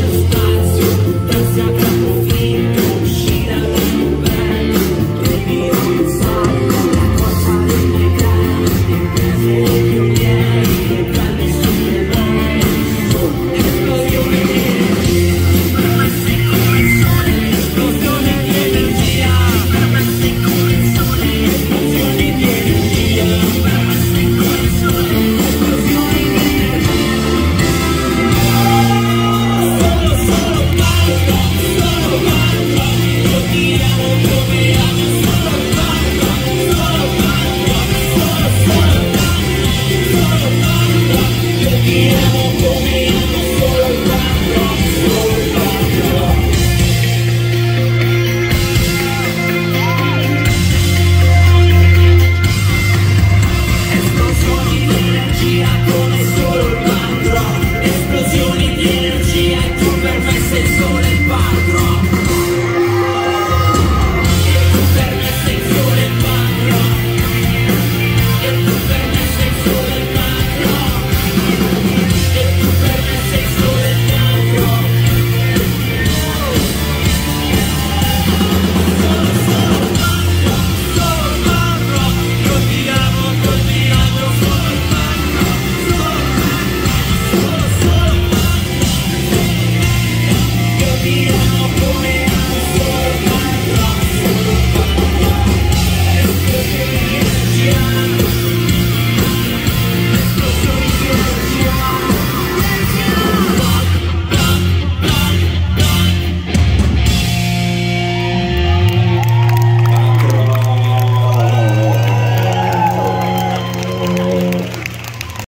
You.